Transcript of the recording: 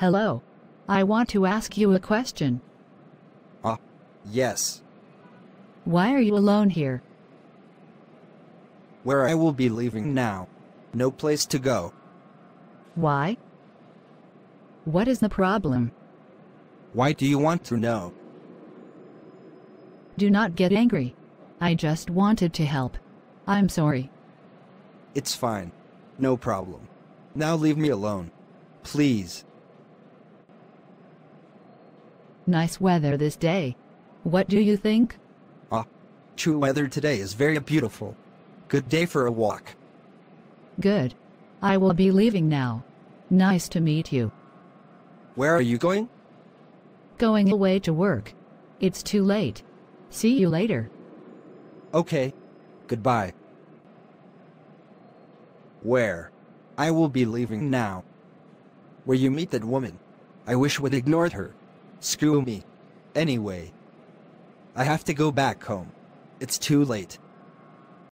Hello. I want to ask you a question. Ah, yes. Why are you alone here? Where I will be leaving now. No place to go. Why? What is the problem? Why do you want to know? Do not get angry. I just wanted to help. I'm sorry. It's fine. No problem. Now leave me alone. Please. Nice weather this day. What do you think? Ah, true weather today is very beautiful. Good day for a walk. Good. I will be leaving now. Nice to meet you. Where are you going? Going away to work. It's too late. See you later. Okay. Goodbye. Where? I will be leaving now. Where you meet that woman. I wish would ignored her. Screw me. Anyway. I have to go back home. It's too late.